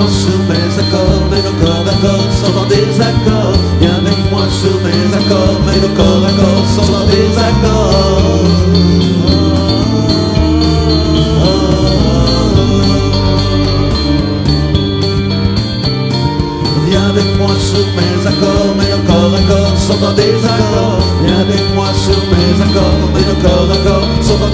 moi sur mes accords, mais nos corps à corps sont en désaccord. Viens avec moi sur mes accords, mais nos corps à corps sont en désaccord. Viens avec moi sur mes accords, mais nos corps à corps sont en désaccord. Viens avec moi sur mes accords, mais nos corps à corps sont en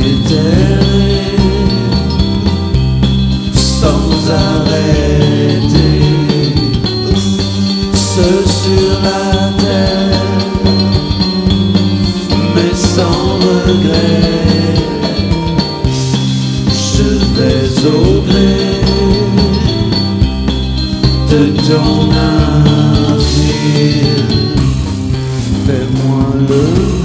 sans déterrer, sans arrêter, ce sur la terre, mais sans regret, je vais au gré de ton agir. Fais-moi lever,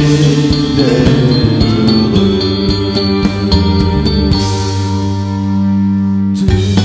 Thank you.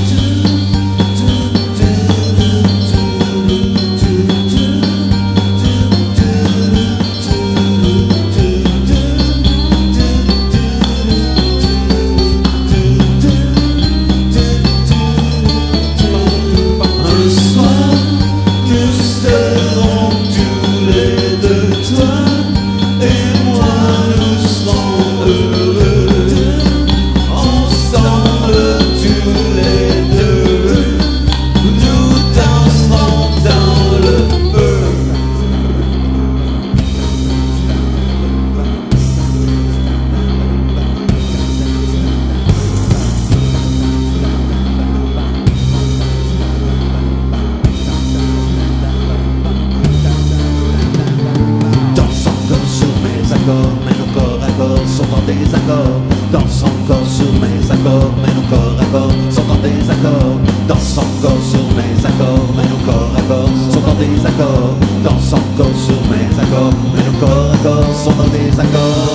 accords, mais nos corps à corps sont en désaccord. Danse encore sur mes accords, mais nos corps à corps sont en désaccord. Danse encore sur mes accords, mais nos corps à corps sont en désaccord. Danse encore sur mes accords, mais nos corps à corps sont en désaccord.